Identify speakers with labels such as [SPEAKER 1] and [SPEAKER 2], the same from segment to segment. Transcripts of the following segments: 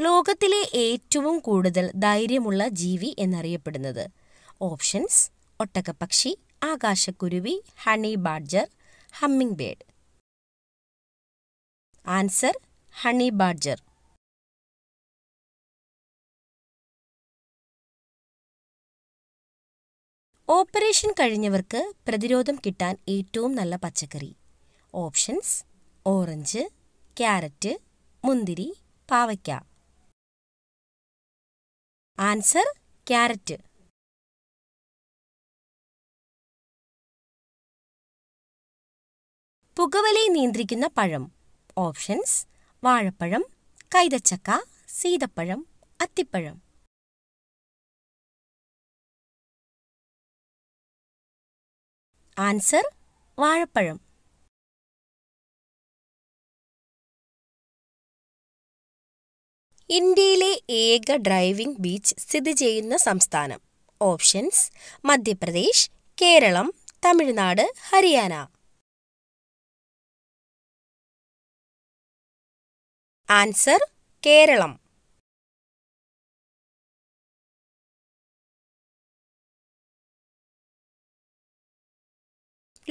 [SPEAKER 1] ലോകത്തിലെ ഏറ്റവും കൂടുതൽ ധൈര്യമുള്ള ജീവി എന്നറിയപ്പെടുന്നത്. ഓപ്ഷൻസ് ഒട്ടകപ്പക്ഷി ആകാശക്കുരുവി honey badger hummingbird answer honey badger. Operation കഴിഞ്ഞവർക്ക് പ്രതിരോധം കിട്ടാൻ ഏറ്റവും നല്ല പച്ചക്കറി. ഓപ്ഷൻസ് ഓറഞ്ച് ക്യാരറ്റ് മുന്തിരി പാവയ്ക്ക. Answer carrot. പുകവലി നിയന്ത്രിക്കുന്ന പഴം. ഓപ്ഷൻസ് വാഴപ്പഴം കൈതച്ചക്ക സീതപ്പഴം അത്തിപ്പഴം. ആൻസർ വാഴപ്പഴം. ഇന്ത്യയിലെ ഏക ഡ്രൈവിംഗ് ബീച്ച് സ്ഥിതി ചെയ്യുന്ന സംസ്ഥാനം. ഓപ്ഷൻസ് മധ്യപ്രദേശ് കേരളം തമിഴ്നാട് ഹരിയാന. ആൻസർ കേരളം.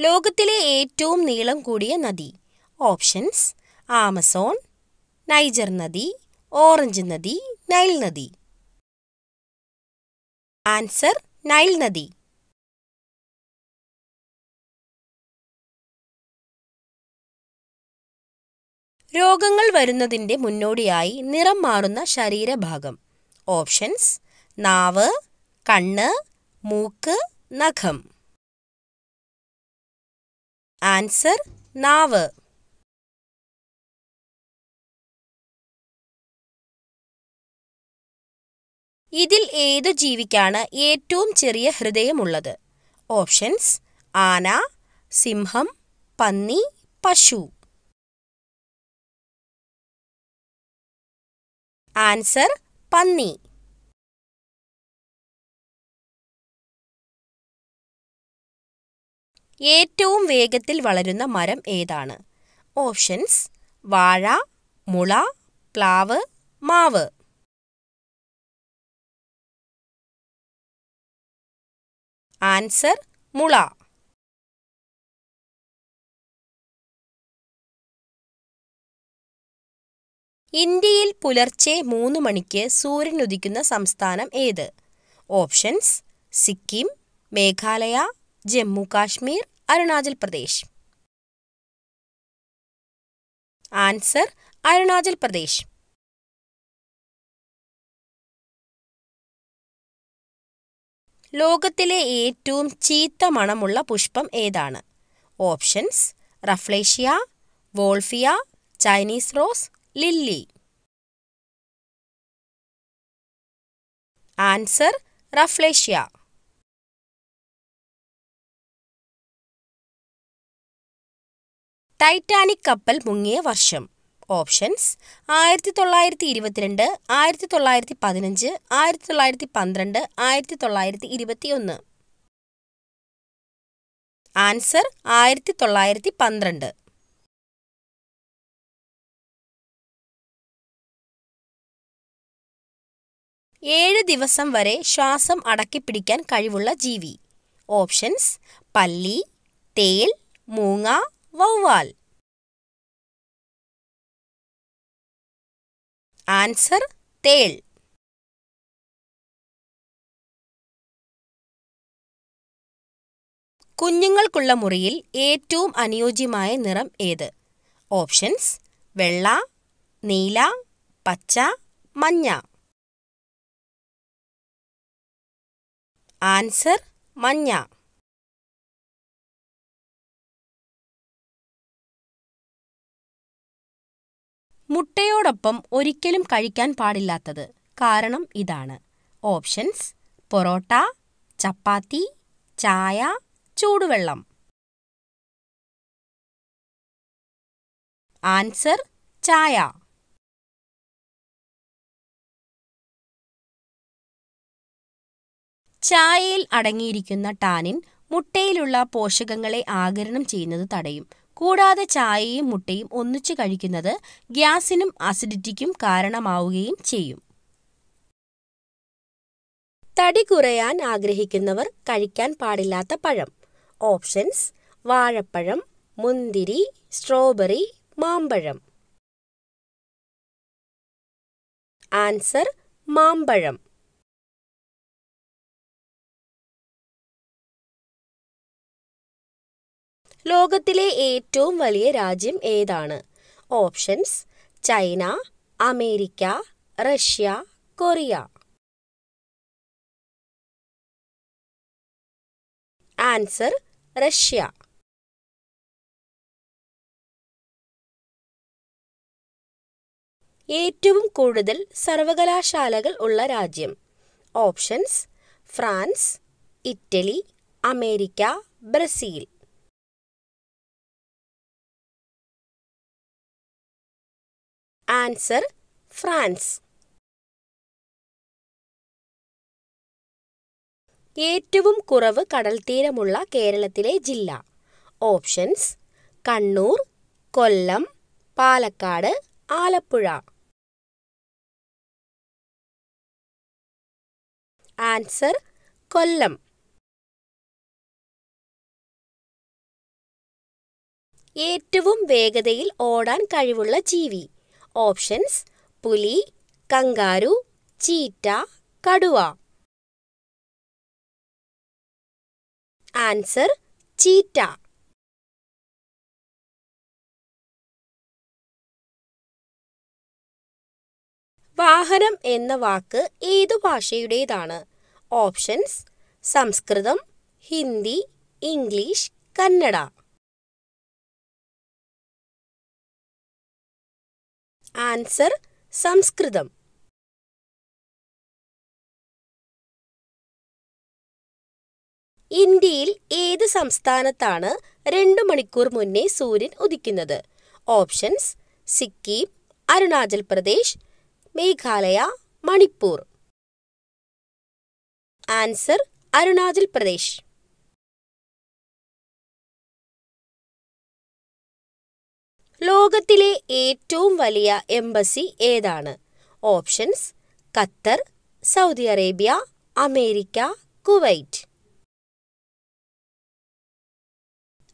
[SPEAKER 1] ലോകത്തിലെ ഏറ്റവും നീളം കൂടിയ നദി. ഓപ്ഷൻസ് ആമസോൺ നൈജർ നദി. ഓറഞ്ച് നദി നൈൽ നദി. ആൻസർ നൈൽ നദി. രോഗങ്ങൾ വരുന്നതിന്റെ മുന്നോടിയായി നിറം മാറുന്ന ശരീരഭാഗം. ഓപ്ഷൻസ് നാവ് കണ്ണ് മൂക്ക് നഖം. ആൻസർ നാവ്. ഇതിൽ ഏതു ജീവിക്കാണ് ഏറ്റവും ചെറിയ ഹൃദയമുള്ളത്? ഓപ്ഷൻസ് ആന സിംഹം പന്നി പശു. ആൻസർ പന്നി. ഏറ്റവും വേഗത്തിൽ വളരുന്ന മരം ഏതാണ്? ഓപ്ഷൻസ് വാഴ മുള പ്ലാവ് മാവ്. ആൻസർ മുള. ഇന്ത്യയിൽ പുലർച്ചെ മൂന്ന് മണിക്ക് സൂര്യൻ ഉദിക്കുന്ന സംസ്ഥാനം ഏത്? ഓപ്ഷൻസ് സിക്കിം മേഘാലയ ജമ്മു കാശ്മീർ അരുണാചൽ പ്രദേശ്. ആൻസർ അരുണാചൽ പ്രദേശ്. ലോകത്തിലെ ഏറ്റവും ചീത്ത മണമുള്ള പുഷ്പം ഏതാണ്? Options rafflesia wolffia Chinese rose lily. Answer rafflesia. Titanic കപ്പൽ മുങ്ങിയ വർഷം. ഓപ്ഷൻസ്. ആയിരത്തി തൊള്ളായിരത്തി ഇരുപത്തിരണ്ട് ആയിരത്തി തൊള്ളായിരത്തി പതിനഞ്ച് ആയിരത്തി തൊള്ളായിരത്തി പന്ത്രണ്ട് ആയിരത്തി തൊള്ളായിരത്തി ഇരുപത്തി ഒന്ന് ആൻസർ ആയിരത്തി തൊള്ളായിരത്തി പന്ത്രണ്ട് ഏഴ് ദിവസം വരെ ശ്വാസം അടക്കിപ്പിടിക്കാൻ കഴിവുള്ള ജീവി. ഓപ്ഷൻസ് പല്ലി തേൽ മൂങ്ങ വവ്വാൽ. ആൻസർ തേൾ. കുഞ്ഞുങ്ങൾക്കുള്ള മുറിയിൽ ഏറ്റവും അനുയോജ്യമായ നിറം ഏത്? ഓപ്ഷൻസ് വെള്ള നീല പച്ച മഞ്ഞ. ആൻസർ മഞ്ഞ. മുട്ടയോടൊപ്പം ഒരിക്കലും കഴിക്കാൻ പാടില്ലാത്തത്. കാരണം ഇതാണ്. ഓപ്ഷൻസ് പൊറോട്ട ചപ്പാത്തി ചായ ചൂടുവെള്ളം. ആൻസർ ചായ. ചായയിൽ അടങ്ങിയിരിക്കുന്ന ടാനിൻ മുട്ടയിലുള്ള പോഷകങ്ങളെ ആഗിരണം ചെയ്യുന്നത് തടയും. കൂടാതെ ചായയും മുട്ടയും ഒന്നിച്ചു കഴിക്കുന്നത് ഗ്യാസിനും അസിഡിറ്റിക്കും കാരണമാവുകയും ചെയ്യും. തടി കുറയാൻ ആഗ്രഹിക്കുന്നവർ കഴിക്കാൻ പാടില്ലാത്ത പഴം. ഓപ്ഷൻസ് വാഴപ്പഴം മുന്തിരി സ്ട്രോബെറി മാമ്പഴം. ആൻസർ മാമ്പഴം. ലോകത്തിലെ ഏറ്റവും വലിയ രാജ്യം ഏതാണ്? Options China America Russia Korea. Answer Russia. ഏറ്റവും കൂടുതൽ സർവകലാശാലകൾ ഉള്ള രാജ്യം. Options France Italy America Brazil. Answer France. ഏറ്റവും കുറവ് കടൽത്തീരമുള്ള കേരളത്തിലെ ജില്ല. ഓപ്ഷൻസ് കണ്ണൂർ കൊല്ലം പാലക്കാട് ആലപ്പുഴ. ആൻസർ കൊല്ലം. ഏറ്റവും വേഗതയിൽ ഓടാൻ കഴിവുള്ള ജീവി. ഓപ്ഷൻസ് പുലി കങ്കാരു ചീറ്റ കടുവ. Answer cheetah. വാഹനം എന്ന വാക്ക് ഏതു ഭാഷയുടേതാണ്? Options Samskritam Hindi English Kannada. Answer Samskritam. ഇന്ത്യയിൽ ഏത് സംസ്ഥാനത്താണ് രണ്ടു മണിക്കൂർ മുന്നേ സൂര്യൻ ഉദിക്കുന്നത്? ഓപ്ഷൻസ് സിക്കിം അരുണാചൽ പ്രദേശ് മേഘാലയ മണിപ്പൂർ. ആൻസർ അരുണാചൽ പ്രദേശ്. ലോകത്തിലെ ഏറ്റവും വലിയ എംബസി ഏതാണ്? Options Qatar Saudi Arabia America Kuwait.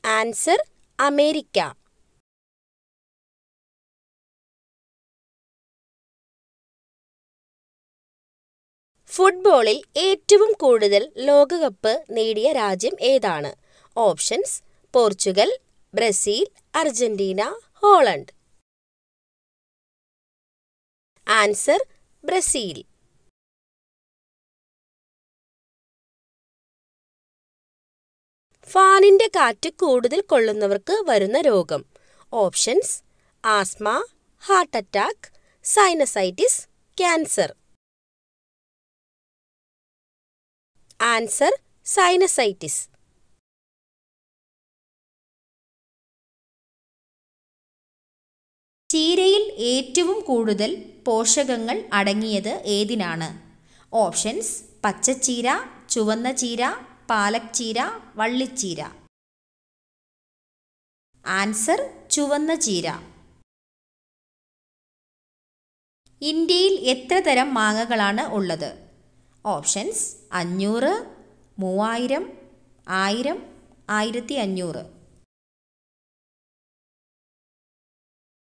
[SPEAKER 1] Answer America. ഫുട്ബോളിൽ ഏറ്റവും കൂടുതൽ ലോകകപ്പ് നേടിയ രാജ്യം ഏതാണ്? Options Portugal Brazil Argentina Holland. Answer Brazil. ഫാനിന്റെ കാറ്റ് കൂടുതൽ കൊള്ളുന്നവർക്ക് വരുന്ന രോഗം. Options asthma heart attack sinusitis cancer. Answer sinusitis.
[SPEAKER 2] ചീരയിൽ ഏറ്റവും കൂടുതൽ പോഷകങ്ങൾ അടങ്ങിയത് ഏതിനാണ്? ഓപ്ഷൻസ് പച്ചച്ചീര ചുവന്ന ചീര പാലക് ചീര വള്ളിച്ചീര. ആൻസർ ചുവന്ന ചീര. ഇന്ത്യയിൽ എത്ര തരം മാങ്ങകളാണ് ഉള്ളത്? ഓപ്ഷൻസ് അഞ്ഞൂറ് മൂവായിരം ആയിരം ആയിരത്തി അഞ്ഞൂറ്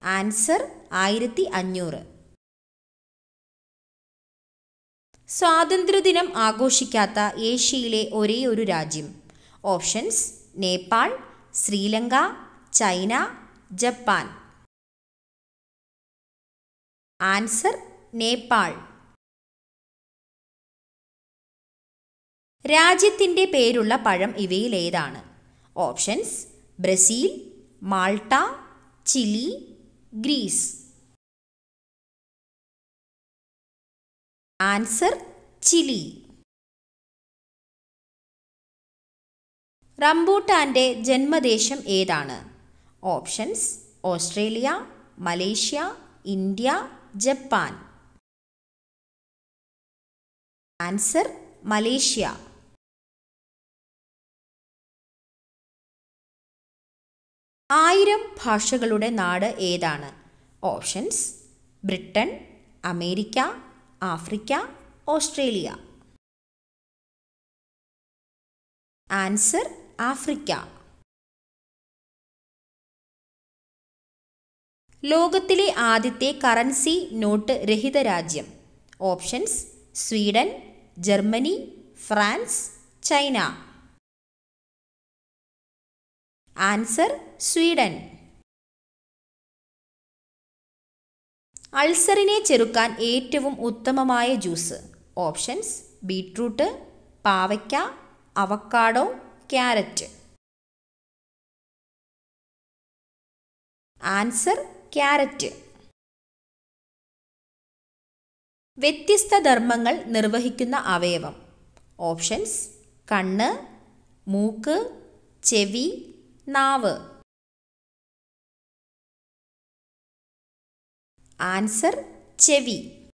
[SPEAKER 2] ആൻസർ ആയിരത്തി അഞ്ഞൂറ് സ്വാതന്ത്ര്യദിനം ആഘോഷിക്കാത്ത ഏഷ്യയിലെ ഒരേ ഒരു രാജ്യം. Options Nepal Sri Lanka China Japan. Answer Nepal. രാജ്യത്തിന്റെ പേരുള്ള പഴം ഇവയിൽ ഏതാണ് options Brazil Malta Chile Greece. Answer Chile. റംബൂട്ടാന്റെ ജന്മദേശം ഏതാണ്? Options Australia Malaysia India Japan. Answer Malaysia. ആയിരം ഭാഷകളുടെ നാട് ഏതാണ്? Options Britain America Africa Australia. Answer Africa. ലോകത്തിലെ ആദ്യത്തെ കറൻസി നോട്ട് രഹിത രാജ്യം. Options Sweden Germany France China. Answer Sweden. അൾസറിനെ ചെറുക്കാൻ ഏറ്റവും ഉത്തമമായ ജ്യൂസ്. ഓപ്ഷൻസ് ബീട്രൂട്ട് പാവയ്ക്ക അവക്കാഡോ ക്യാരറ്റ്. Answer carrot. വ്യത്യസ്ത ധർമ്മങ്ങൾ നിർവഹിക്കുന്ന അവയവം. ഓപ്ഷൻസ് കണ്ണ് മൂക്ക് ചെവി നാവ്. ആൻസർ ചെവി.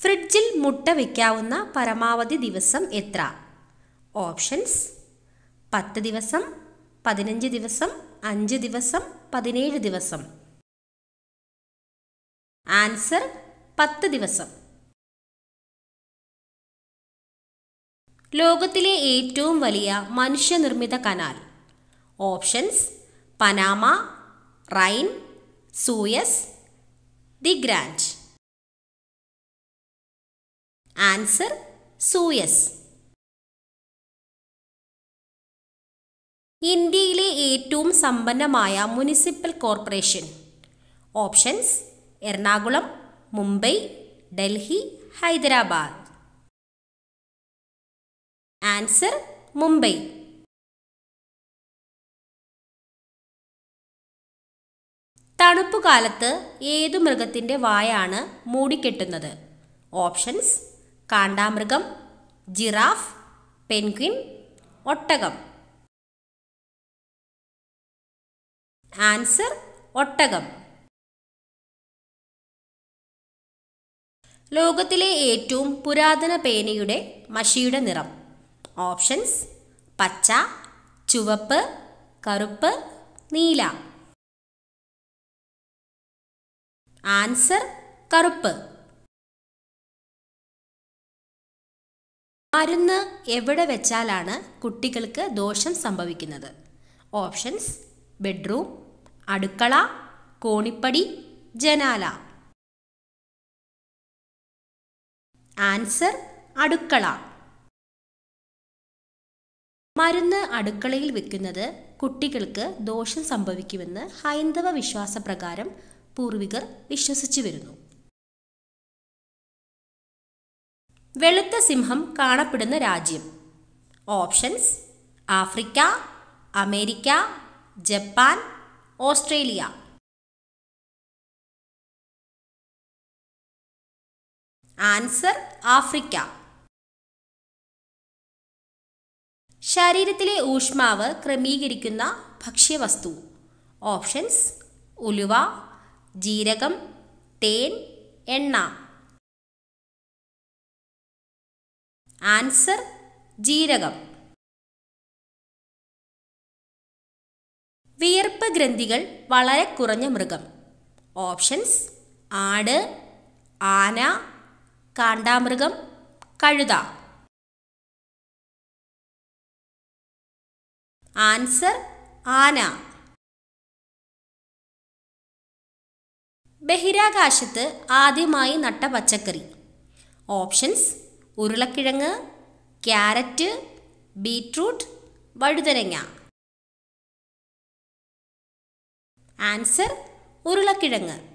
[SPEAKER 2] ഫ്രിഡ്ജിൽ മുട്ട വയ്ക്കാവുന്ന പരമാവധി ദിവസം എത്ര? ഓപ്ഷൻസ് പത്ത് ദിവസം പതിനഞ്ച് ദിവസം അഞ്ച് ദിവസം പതിനേഴ് ദിവസം. ആൻസർ പത്ത് ദിവസം. ലോകത്തിലെ ഏറ്റവും വലിയ മനുഷ്യനിർമ്മിത canal. Options Panama Rhine Suez the grand. Answer Suez. ഇന്ത്യയിലെ ഏറ്റവും സമ്പന്നമായ municipal corporation. Options Ernakulam Mumbai Delhi Hyderabad. Answer Mumbai. തണുപ്പുകാലത്ത് ഏതു മൃഗത്തിന്റെ വായാണ് മൂടിക്കെട്ടുന്നത്? ഓപ്ഷൻസ് കാണ്ടാമൃഗം ജിറാഫ് പെൻഗ്വിൻ ഒട്ടകം. ആൻസർ ഒട്ടകം. ലോകത്തിലെ ഏറ്റവും പുരാതന പേനയുടെ മഷിയുടെ നിറം. ഓപ്ഷൻസ് പച്ച ചുവപ്പ് കറുപ്പ് നീല. ആൻസർ കറുപ്പ്. മരുന്ന് എവിടെ വെച്ചാലാണ് കുട്ടികൾക്ക് ദോഷം സംഭവിക്കുന്നത്? ഓപ്ഷൻസ് ബെഡ്റൂം അടുക്കള കോണിപ്പടി ജനാല. ആൻസർ അടുക്കള. മരുന്ന് അടുക്കളയിൽ വെക്കുന്നത് കുട്ടികൾക്ക് ദോഷം സംഭവിക്കുമെന്ന് ഹൈന്ദവ വിശ്വാസപ്രകാരം പൂർവികർ വിശ്വസിച്ചു വരുന്നു. വെളുത്ത സിംഹം കാണപ്പെടുന്ന രാജ്യം. Options Africa America Japan Australia. Answer Africa. ശരീരത്തിലെ ഊഷ്മാവ് ക്രമീകരിക്കുന്ന ഭക്ഷ്യവസ്തു. ഓപ്ഷൻസ് ഉലുവ ജീരകം തേൻ എണ്ണ. ആൻസർ ജീരകം. വിയർപ്പ് ഗ്രന്ഥികൾ വളരെ കുറഞ്ഞ മൃഗം. ഓപ്ഷൻസ് ആട് ആന കാണ്ടാമൃഗം കഴുത. ആൻസർ ആന. ബഹിരാകാശത്ത് ആദ്യമായി നട്ട പച്ചക്കറി. ഓപ്ഷൻസ് ഉരുളക്കിഴങ്ങ് ക്യാരറ്റ് ബീറ്റ്റൂട്ട് വഴുതനങ്ങ. ആൻസർ ഉരുളക്കിഴങ്ങ്.